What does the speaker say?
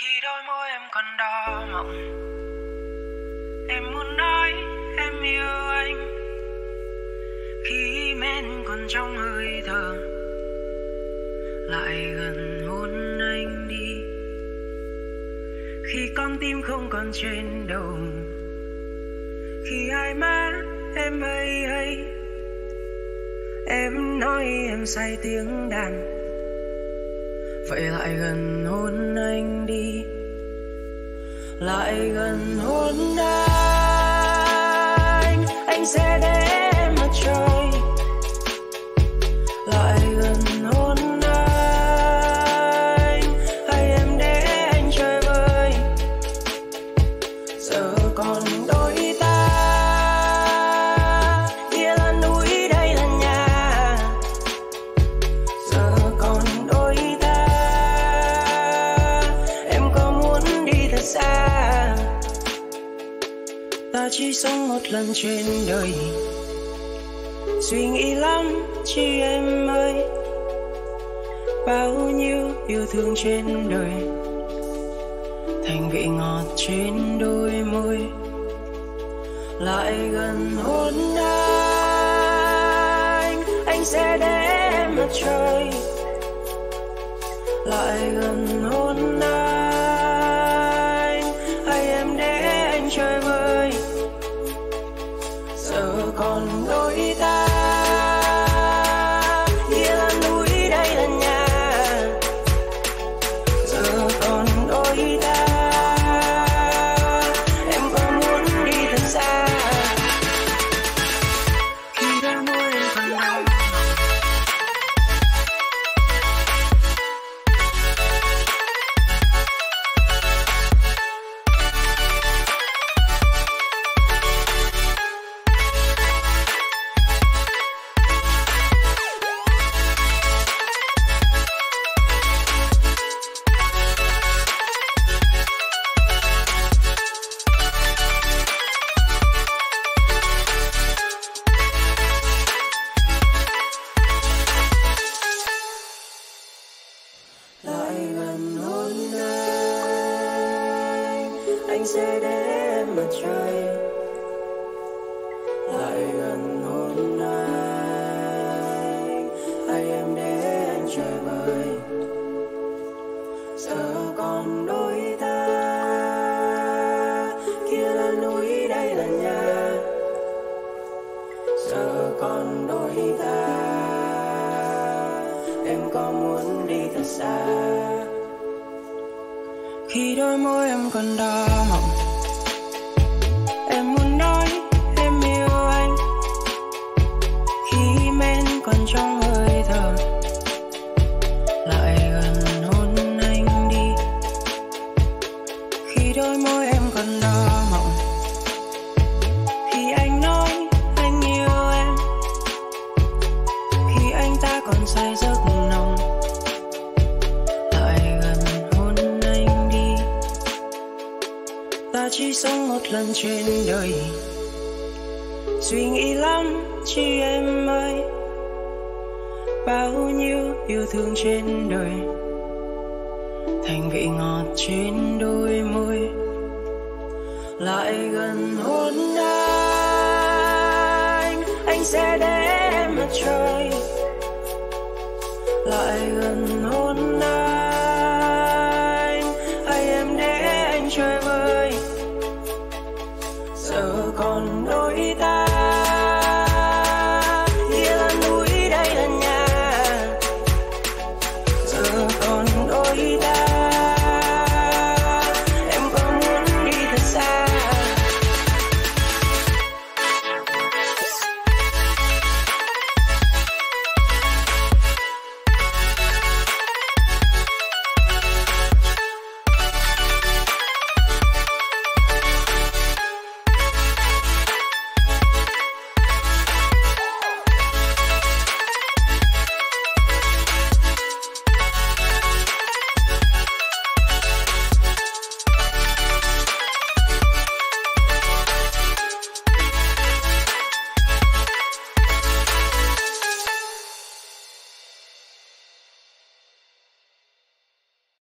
khi đôi môi em còn đỏ mộng em muốn nói em yêu anh. Khi men còn trong hơi thở, lại gần hôn anh đi. Khi con tim không còn trên đầu, khi hai má em hay hay. Em nói em say tiếng đàn vậy lại gần hôn anh đi. Lại gần hôn anh. Anh sẽ để chỉ sống một lần trên đời. Suy nghĩ lắm chi em ơi. Bao nhiêu yêu thương trên đời. Thành vị ngọt trên đôi môi. Lại gần hôn anh anh sẽ để em mặt trời. Lại gần hôn anh, hay em để anh chơi vơi giờ anh sẽ để em mặt trời lại gần hôm anh hay em để anh chơi vơi giờ còn đôi ta, kia là núi, đây là nhà. Giờ còn đôi ta, em có muốn đi thật xa? Khi đôi môi em còn đỏ mọng, em muốn nói em yêu anh khi men còn trong hơi thở. Lại gần hôn anh đi khi đôi môi em còn đỏ lần trên đời. Suy nghĩ lắm chị em ơi? Bao nhiêu yêu thương trên đời. Thành vị ngọt trên đôi môi. Lại gần hôn anh anh sẽ đến